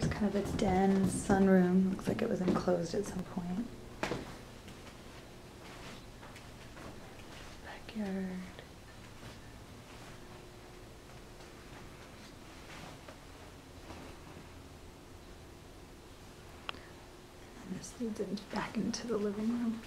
Here's kind of a den sunroom. Looks like it was enclosed at some point. Backyard. And this leads in back into the living room.